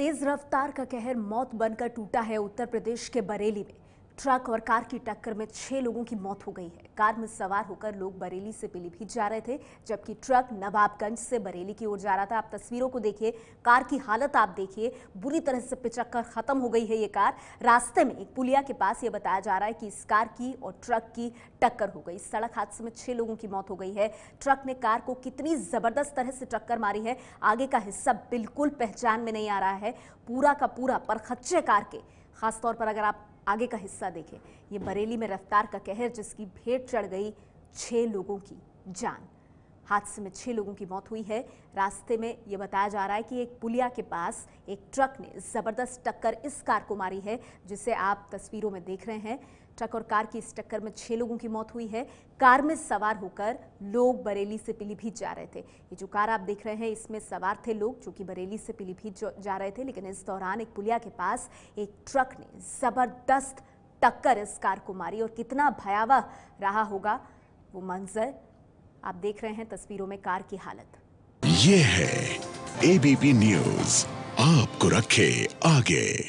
तेज रफ्तार का कहर मौत बनकर टूटा है उत्तर प्रदेश के बरेली में। ट्रक और कार की टक्कर में छह लोगों की मौत हो गई है। कार में सवार होकर लोग बरेली से पीलीभीत जा रहे थे, जबकि ट्रक नवाबगंज से बरेली की ओर जा रहा था। आप तस्वीरों को देखिए, कार की हालत आप देखिए, बुरी तरह से पिचक्कर खत्म हो गई है ये कार। रास्ते में एक पुलिया के पास ये बताया जा रहा है कि इस कार की और ट्रक की टक्कर हो गई। सड़क हादसे में छह लोगों की मौत हो गई है। ट्रक ने कार को कितनी ज़बरदस्त तरह से टक्कर मारी है, आगे का हिस्सा बिल्कुल पहचान में नहीं आ रहा है। पूरा का पूरा परखच्चे कार के खासतौर पर अगर आप आगे का हिस्सा देखें, ये बरेली में रफ्तार का कहर जिसकी भेंट चढ़ गई छः लोगों की जान। हादसे में छह लोगों की मौत हुई है। रास्ते में ये बताया जा रहा है कि एक पुलिया के पास एक ट्रक ने ज़बरदस्त टक्कर इस कार को मारी है, जिसे आप तस्वीरों में देख रहे हैं। ट्रक और कार की इस टक्कर में छह लोगों की मौत हुई है। कार में सवार होकर लोग बरेली से पीलीभीत जा रहे थे। ये जो कार आप देख रहे हैं, इसमें सवार थे लोग जो कि बरेली से पीलीभीत जा रहे थे, लेकिन इस दौरान एक पुलिया के पास एक ट्रक ने ज़बरदस्त टक्कर इस कार को मारी और कितना भयावह रहा होगा, वो मंजर आप देख रहे हैं तस्वीरों में कार की हालत। ये है एबीपी न्यूज़ आपको रखे आगे।